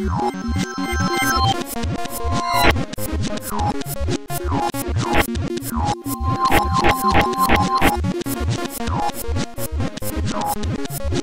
you. Thank you.